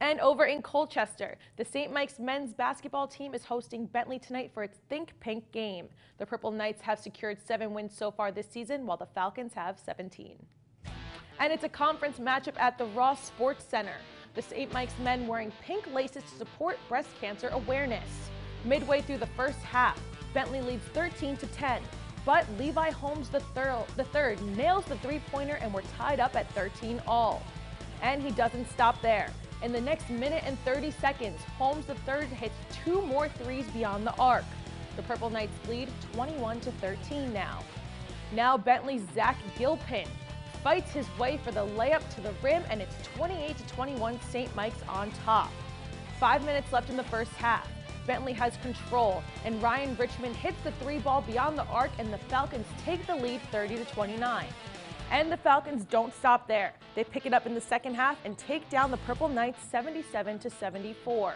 And over in Colchester, the St. Mike's men's basketball team is hosting Bentley tonight for its Think Pink game. The Purple Knights have secured seven wins so far this season, while the Falcons have 17. And it's a conference matchup at the Ross Sports Center. The St. Mike's men wearing pink laces to support breast cancer awareness. Midway through the first half, Bentley leads 13 to 10. But Levi Holmes the third, the third nails the three-pointer and we're tied up at 13 all. And he doesn't stop there. In the next minute and 30 seconds, Holmes III hits two more threes beyond the arc. The Purple Knights lead 21 to 13 now. Now Bentley's Zach Gilpin fights his way for the layup to the rim and it's 28 to 21 St. Mike's on top. Five minutes left in the first half. Bentley has control and Ryan Richmond hits the three ball beyond the arc and the Falcons take the lead 30 to 29. And the Falcons don't stop there. They pick it up in the second half and take down the Purple Knights 77 to 74.